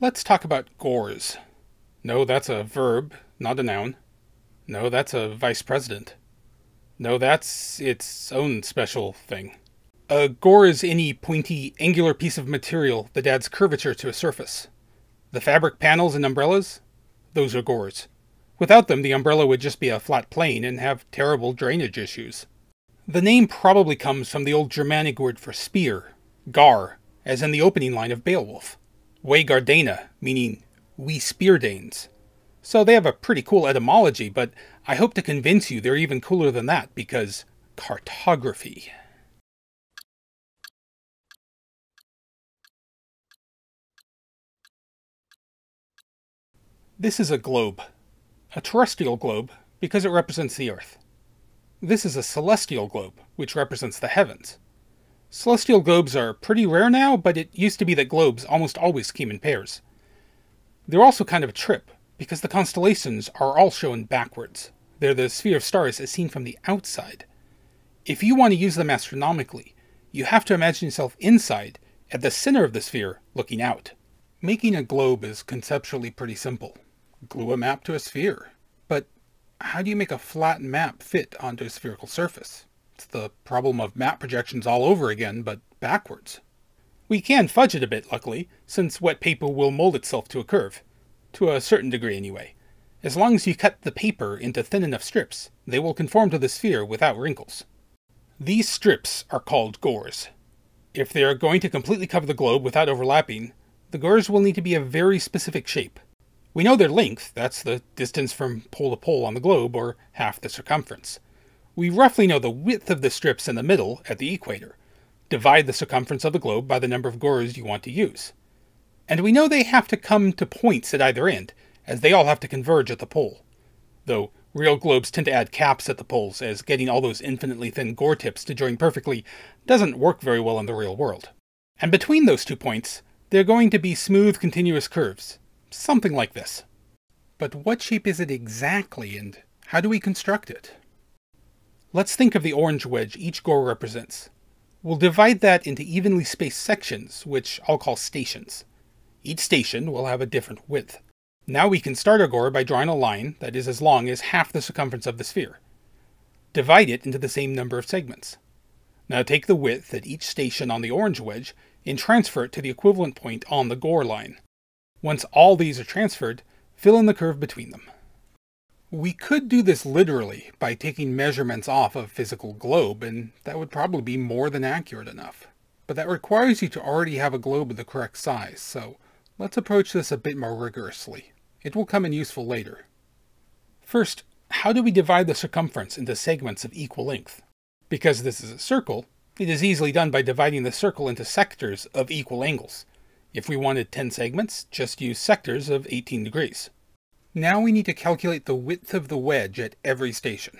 Let's talk about gores. No, that's a verb, not a noun. No, that's a vice president. No, that's its own special thing. A gore is any pointy, angular piece of material that adds curvature to a surface. The fabric panels and umbrellas? Those are gores. Without them, the umbrella would just be a flat plane and have terrible drainage issues. The name probably comes from the old Germanic word for spear, gar, as in the opening line of Beowulf. We Gardena, meaning we spear Danes. So they have a pretty cool etymology, but I hope to convince you they're even cooler than that because cartography. This is a globe. A terrestrial globe because it represents the Earth. This is a celestial globe, which represents the heavens. Celestial globes are pretty rare now, but it used to be that globes almost always came in pairs. They're also kind of a trip, because the constellations are all shown backwards. They're the sphere of stars as seen from the outside. If you want to use them astronomically, you have to imagine yourself inside, at the center of the sphere, looking out. Making a globe is conceptually pretty simple glue a map to a sphere. But how do you make a flat map fit onto a spherical surface? It's the problem of map projections all over again, but backwards. We can fudge it a bit, luckily, since wet paper will mold itself to a curve. To a certain degree, anyway. As long as you cut the paper into thin enough strips, they will conform to the sphere without wrinkles. These strips are called gores. If they are going to completely cover the globe without overlapping, the gores will need to be a very specific shape. We know their length, that's the distance from pole to pole on the globe, or half the circumference. We roughly know the width of the strips in the middle, at the equator. Divide the circumference of the globe by the number of gores you want to use. And we know they have to come to points at either end, as they all have to converge at the pole. Though real globes tend to add caps at the poles, as getting all those infinitely thin gore tips to join perfectly doesn't work very well in the real world. And between those two points, they're going to be smooth continuous curves, Something like this. But what shape is it exactly, and how do we construct it? Let's think of the orange wedge each gore represents. We'll divide that into evenly spaced sections, which I'll call stations. Each station will have a different width. Now we can start our gore by drawing a line that is as long as half the circumference of the sphere. Divide it into the same number of segments. Now take the width at each station on the orange wedge and transfer it to the equivalent point on the gore line. Once all these are transferred, fill in the curve between them. We could do this literally by taking measurements off a physical globe, and that would probably be more than accurate enough. But that requires you to already have a globe of the correct size, so let's approach this a bit more rigorously. It will come in useful later. First, how do we divide the circumference into segments of equal length? Because this is a circle, it is easily done by dividing the circle into sectors of equal angles. If we wanted 10 segments, just use sectors of 18 degrees. Now we need to calculate the width of the wedge at every station.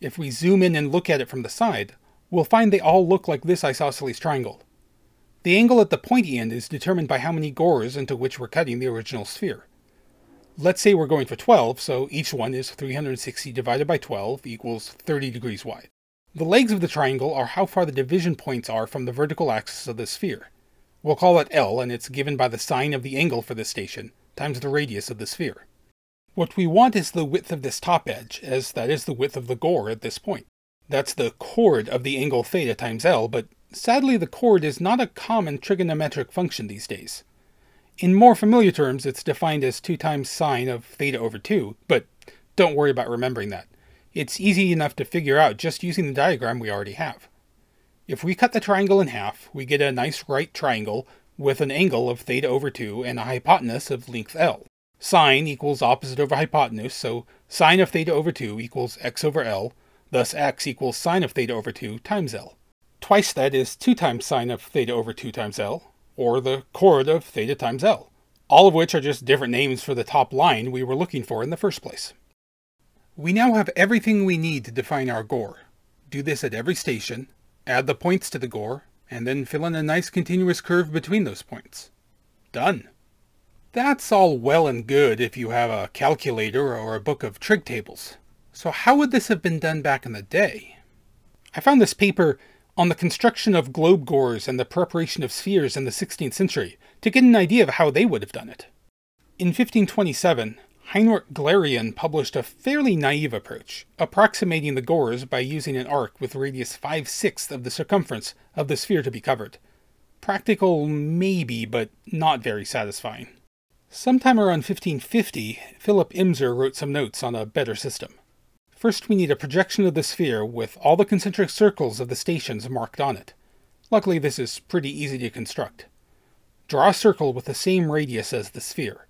If we zoom in and look at it from the side, we'll find they all look like this isosceles triangle. The angle at the pointy end is determined by how many gores into which we're cutting the original sphere. Let's say we're going for 12, so each one is 360 divided by 12 equals 30 degrees wide. The legs of the triangle are how far the division points are from the vertical axis of the sphere. We'll call it L, and it's given by the sine of the angle for this station, times the radius of the sphere. What we want is the width of this top edge, as that is the width of the gore at this point. That's the chord of the angle theta times L, but sadly the chord is not a common trigonometric function these days. In more familiar terms, it's defined as 2 times sine of theta over 2, but don't worry about remembering that. It's easy enough to figure out just using the diagram we already have. If we cut the triangle in half, we get a nice right triangle with an angle of theta over 2 and a hypotenuse of length L. Sine equals opposite over hypotenuse, so sine of theta over 2 equals x over L, thus x equals sine of theta over 2 times L. Twice that is 2 times sine of theta over 2 times L, or the chord of theta times L, all of which are just different names for the top line we were looking for in the first place. We now have everything we need to define our gore. Do this at every station, Add the points to the gore, and then fill in a nice continuous curve between those points. Done. That's all well and good if you have a calculator or a book of trig tables. So how would this have been done back in the day? I found this paper, on the construction of globe gores and the preparation of spheres in the 16th century to get an idea of how they would have done it. In 1527, Heinrich Glarean published a fairly naive approach, approximating the gores by using an arc with radius 5 sixths of the circumference of the sphere to be covered. Practical, maybe, but not very satisfying. Sometime around 1550, Philip Imser wrote some notes on a better system. First, we need a projection of the sphere with all the concentric circles of the stations marked on it. Luckily, this is pretty easy to construct. Draw a circle with the same radius as the sphere.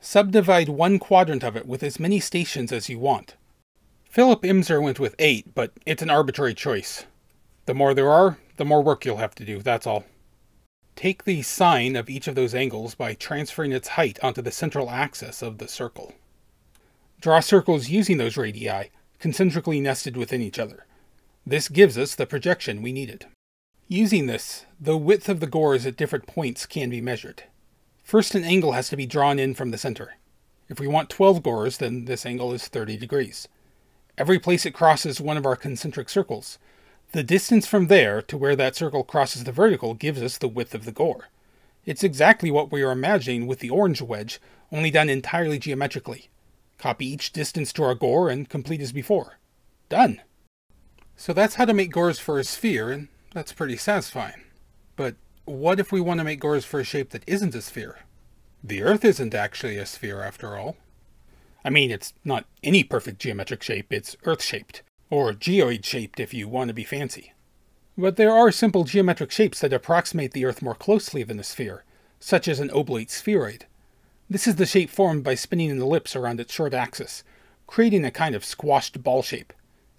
Subdivide one quadrant of it with as many stations as you want. Philip Imser went with 8, but it's an arbitrary choice. The more there are, the more work you'll have to do, that's all. Take the sine of each of those angles by transferring its height onto the central axis of the circle. Draw circles using those radii, concentrically nested within each other. This gives us the projection we needed. Using this, the width of the gores at different points can be measured. First, an angle has to be drawn in from the center. If we want 12 gores, then this angle is 30 degrees. Every place it crosses one of our concentric circles, the distance from there to where that circle crosses the vertical gives us the width of the gore. It's exactly what we are imagining with the orange wedge, only done entirely geometrically. Copy each distance to our gore and complete as before. Done. So that's how to make gores for a sphere, and that's pretty satisfying. But what if we want to make gores for a shape that isn't a sphere? The Earth isn't actually a sphere after all. I mean, it's not any perfect geometric shape, it's Earth-shaped or geoid shaped if you want to be fancy. But there are simple geometric shapes that approximate the Earth more closely than a sphere, such as an oblate spheroid. This is the shape formed by spinning an ellipse around its short axis, creating a kind of squashed ball shape.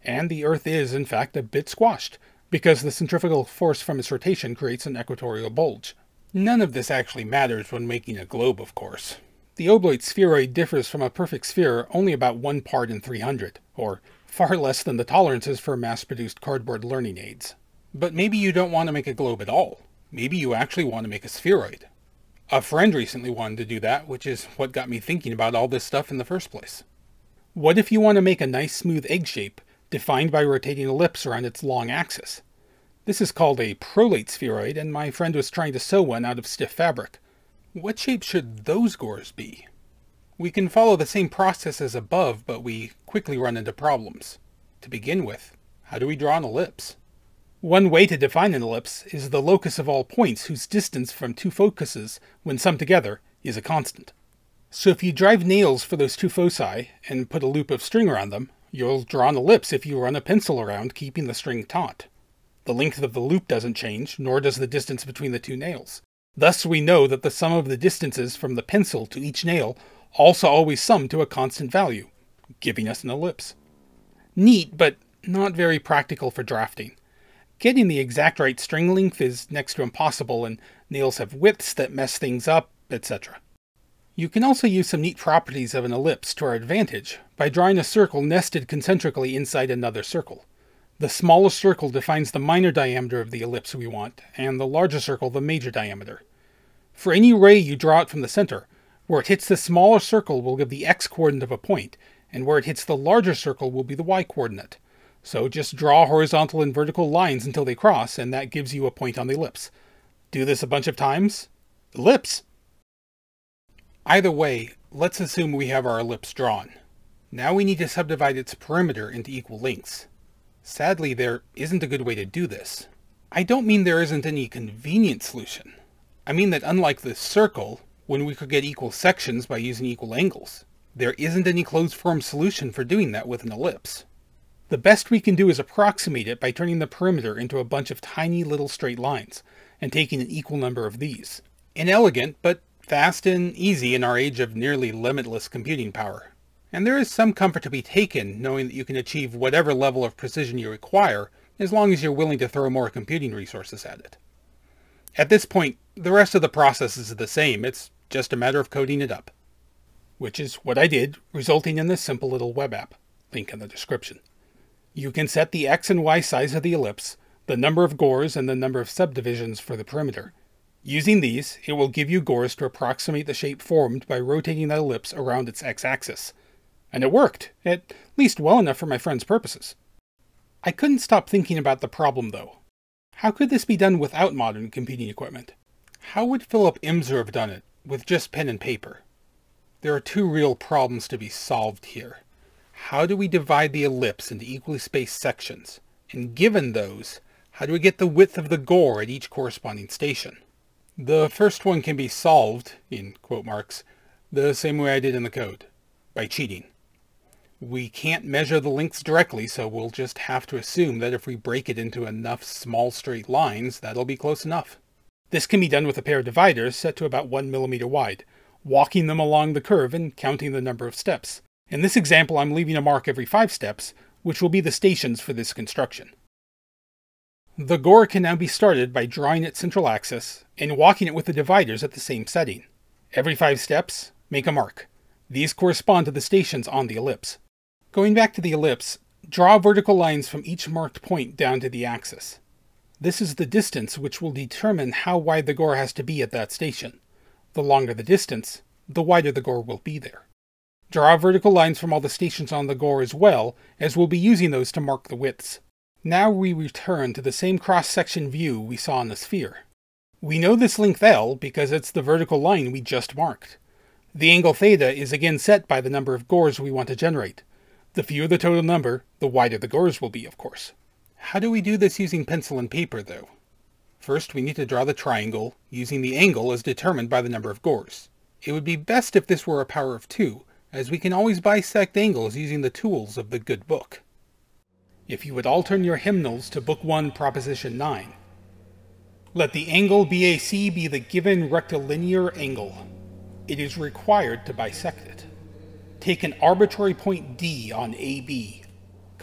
And the Earth is, in fact, a bit squashed, because the centrifugal force from its rotation creates an equatorial bulge. None of this actually matters when making a globe, of course. The oblate spheroid differs from a perfect sphere only about one part in 300, or far less than the tolerances for mass-produced cardboard learning aids. But maybe you don't want to make a globe at all. Maybe you actually want to make a spheroid. A friend recently wanted to do that, which is what got me thinking about all this stuff in the first place. What if you want to make a nice smooth egg shape, defined by rotating ellipse around its long axis? This is called a prolate spheroid, and my friend was trying to sew one out of stiff fabric. What shape should those gores be? We can follow the same process as above, but we quickly run into problems. To begin with, how do we draw an ellipse? One way to define an ellipse is the locus of all points whose distance from two focuses, when summed together, is a constant. So if you drive nails for those two foci and put a loop of string around them, you'll draw an ellipse if you run a pencil around keeping the string taut. The length of the loop doesn't change, nor does the distance between the two nails. Thus we know that the sum of the distances from the pencil to each nail also always sum to a constant value, giving us an ellipse. Neat, but not very practical for drafting. Getting the exact right string length is next to impossible, and nails have widths that mess things up, etc. You can also use some neat properties of an ellipse to our advantage by drawing a circle nested concentrically inside another circle. The smallest circle defines the minor diameter of the ellipse we want, and the larger circle the major diameter. For any ray you draw out from the center, where it hits the smaller circle will give the x-coordinate of a point, and where it hits the larger circle will be the y-coordinate. So just draw horizontal and vertical lines until they cross, and that gives you a point on the ellipse. Do this a bunch of times. Ellipse! Either way, let's assume we have our ellipse drawn. Now we need to subdivide its perimeter into equal lengths. Sadly, there isn't a good way to do this. I don't mean there isn't any convenient solution. I mean that unlike the circle, when we could get equal sections by using equal angles. There isn't any closed form solution for doing that with an ellipse. The best we can do is approximate it by turning the perimeter into a bunch of tiny little straight lines, and taking an equal number of these. Inelegant, but fast and easy in our age of nearly limitless computing power. And there is some comfort to be taken knowing that you can achieve whatever level of precision you require, as long as you're willing to throw more computing resources at it. At this point, the rest of the process is the same, it's just a matter of coding it up. Which is what I did, resulting in this simple little web app. Link in the description. You can set the x and y size of the ellipse, the number of gores, and the number of subdivisions for the perimeter. Using these, it will give you gores to approximate the shape formed by rotating that ellipse around its x-axis. And it worked, at least well enough for my friend's purposes. I couldn't stop thinking about the problem, though. How could this be done without modern computing equipment? How would Philip Imser have done it with just pen and paper? There are two real problems to be solved here. How do we divide the ellipse into equally spaced sections? And given those, how do we get the width of the gore at each corresponding station? The first one can be solved, in quote marks, the same way I did in the code, by cheating. We can't measure the lengths directly, so we'll just have to assume that if we break it into enough small straight lines, that'll be close enough. This can be done with a pair of dividers set to about 1 millimeter wide, walking them along the curve and counting the number of steps. In this example, I'm leaving a mark every 5 steps, which will be the stations for this construction. The gore can now be started by drawing its central axis and walking it with the dividers at the same setting. Every 5 steps, make a mark. These correspond to the stations on the ellipse. Going back to the ellipse, draw vertical lines from each marked point down to the axis. This is the distance which will determine how wide the gore has to be at that station. The longer the distance, the wider the gore will be there. Draw vertical lines from all the stations on the gore as well, as we'll be using those to mark the widths. Now we return to the same cross-section view we saw on the sphere. We know this length L because it's the vertical line we just marked. The angle theta is again set by the number of gores we want to generate. The fewer the total number, the wider the gores will be, of course. How do we do this using pencil and paper, though? First, we need to draw the triangle, using the angle as determined by the number of gores. It would be best if this were a power of 2, as we can always bisect angles using the tools of the good book. If you would all turn your hymnals to Book 1, Proposition 9. Let the angle BAC be the given rectilinear angle. It is required to bisect it. Take an arbitrary point D on AB.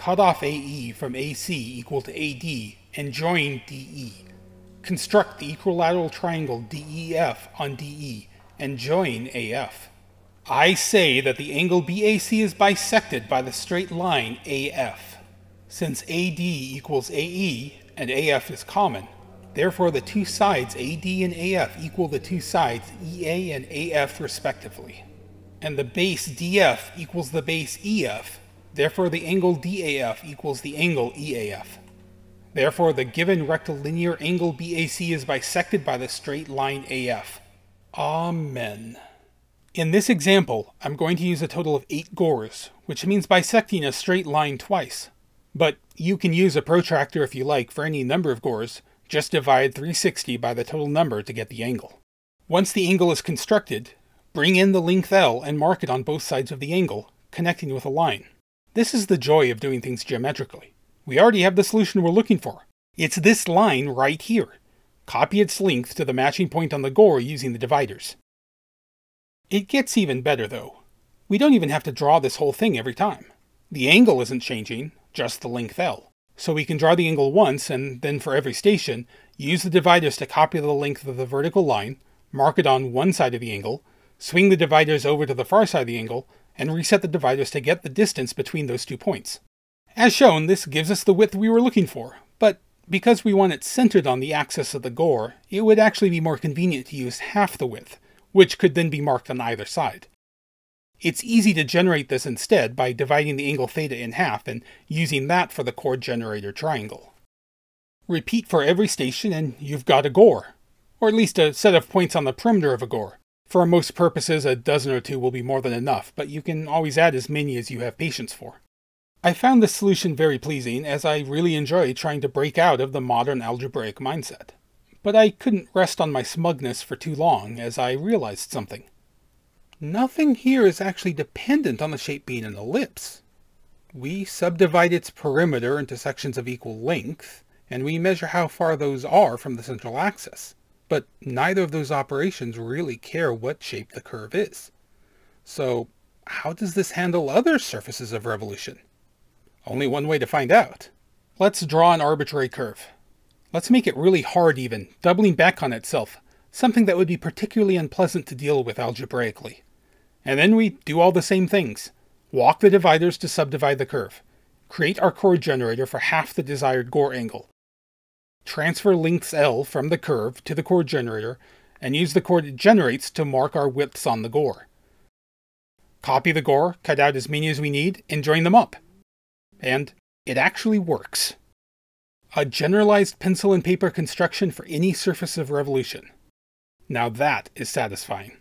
Cut off AE from AC equal to AD and join DE. Construct the equilateral triangle DEF on DE and join AF. I say that the angle BAC is bisected by the straight line AF. Since AD equals AE and AF is common, therefore the two sides AD and AF equal the two sides EA and AF respectively and the base DF equals the base EF, therefore the angle DAF equals the angle EAF. Therefore, the given rectilinear angle BAC is bisected by the straight line AF. Amen. In this example, I'm going to use a total of 8 gores, which means bisecting a straight line twice. But you can use a protractor if you like for any number of gores, just divide 360 by the total number to get the angle. Once the angle is constructed, Bring in the length L and mark it on both sides of the angle, connecting with a line. This is the joy of doing things geometrically. We already have the solution we're looking for. It's this line right here. Copy its length to the matching point on the gore using the dividers. It gets even better though. We don't even have to draw this whole thing every time. The angle isn't changing, just the length L. So we can draw the angle once and then for every station, use the dividers to copy the length of the vertical line, mark it on one side of the angle, swing the dividers over to the far side of the angle, and reset the dividers to get the distance between those two points. As shown, this gives us the width we were looking for, but because we want it centered on the axis of the gore, it would actually be more convenient to use half the width, which could then be marked on either side. It's easy to generate this instead by dividing the angle theta in half and using that for the chord generator triangle. Repeat for every station and you've got a gore, or at least a set of points on the perimeter of a gore, for most purposes, a dozen or two will be more than enough, but you can always add as many as you have patience for. I found this solution very pleasing, as I really enjoy trying to break out of the modern algebraic mindset. But I couldn't rest on my smugness for too long, as I realized something. Nothing here is actually dependent on the shape being an ellipse. We subdivide its perimeter into sections of equal length, and we measure how far those are from the central axis but neither of those operations really care what shape the curve is. So how does this handle other surfaces of revolution? Only one way to find out. Let's draw an arbitrary curve. Let's make it really hard even, doubling back on itself, something that would be particularly unpleasant to deal with algebraically. And then we do all the same things. Walk the dividers to subdivide the curve. Create our chord generator for half the desired gore angle transfer lengths L from the curve to the chord generator, and use the chord it generates to mark our widths on the gore. Copy the gore, cut out as many as we need, and join them up. And it actually works. A generalized pencil and paper construction for any surface of revolution. Now that is satisfying.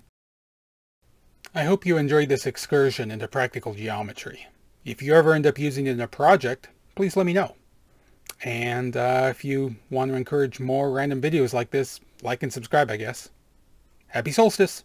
I hope you enjoyed this excursion into practical geometry. If you ever end up using it in a project, please let me know. And uh, if you want to encourage more random videos like this, like and subscribe, I guess. Happy Solstice!